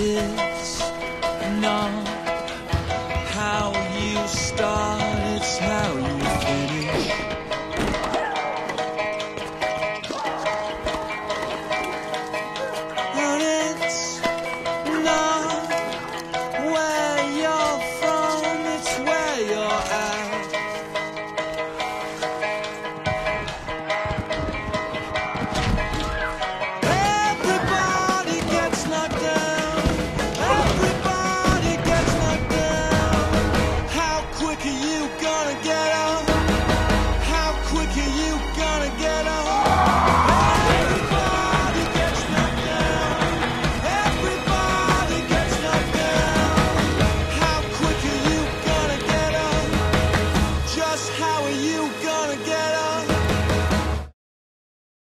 It's not. quick are you gonna get up? How quick are you gonna get